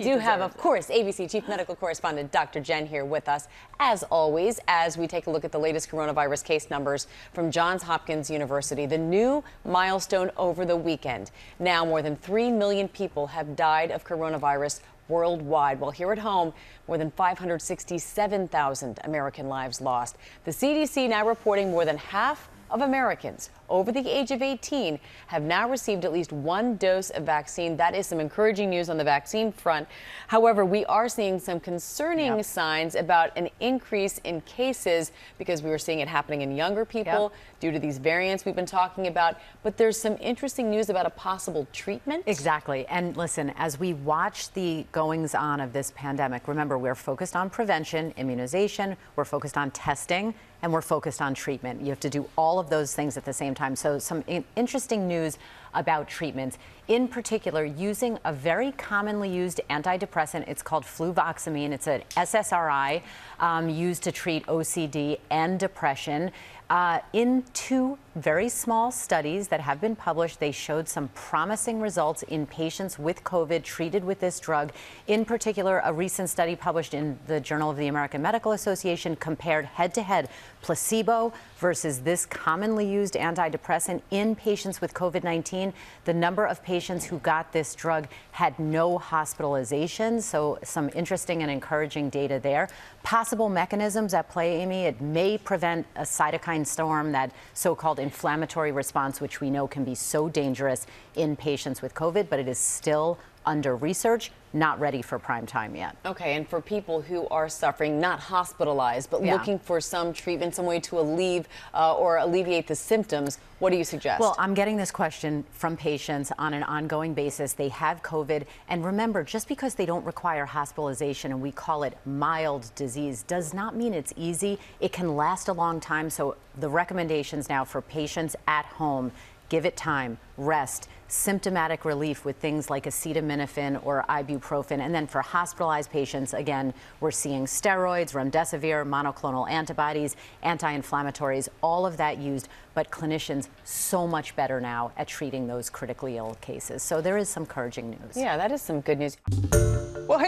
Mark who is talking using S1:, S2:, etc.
S1: We do have, of course, ABC Chief Medical Correspondent Dr. Jen here with us, as always, as we take a look at the latest coronavirus case numbers from Johns Hopkins University. The new milestone over the weekend. Now, more than 3 million people have died of coronavirus worldwide. While here at home, more than 567,000 American lives lost. The CDC now reporting more than half of Americans over the age of 18 have now received at least one dose of vaccine. That is some encouraging news on the vaccine front. However, we are seeing some concerning yep. signs about an increase in cases because we were seeing it happening in younger people yep. due to these variants we've been talking about. But there's some interesting news about a possible treatment.
S2: Exactly. And listen, as we watch the goings on of this pandemic, remember, we're focused on prevention, immunization, we're focused on testing, and we're focused on treatment. You have to do all of those things at the same time. So, some interesting news about treatments. In particular, using a very commonly used antidepressant. It's called fluvoxamine. It's an SSRI um, used to treat OCD and depression. Uh, in two very small studies that have been published, they showed some promising results in patients with COVID treated with this drug. In particular, a recent study published in the Journal of the American Medical Association compared head to head placebo versus this commonly used antidepressant in patients with COVID 19. The number of patients who got this drug had no hospitalizations, so some interesting and encouraging data there. Possible mechanisms at play, Amy, it may prevent a cytokine storm, that so called inflammatory response, which we know can be so dangerous in patients with COVID, but it is still under research, not ready for prime time yet.
S1: Okay, and for people who are suffering, not hospitalized, but yeah. looking for some treatment, some way to alleviate uh, or alleviate the symptoms, what do you suggest?
S2: Well, I'm getting this question from patients on an ongoing basis. They have COVID, and remember, just because they don't require hospitalization and we call it mild disease does not mean it's easy. It can last a long time. So the recommendations now for patients at home give it time, rest, symptomatic relief with things like acetaminophen or ibuprofen. And then for hospitalized patients, again, we're seeing steroids, remdesivir, monoclonal antibodies, anti-inflammatories, all of that used, but clinicians so much better now at treating those critically ill cases. So there is some encouraging news.
S1: Yeah, that is some good news.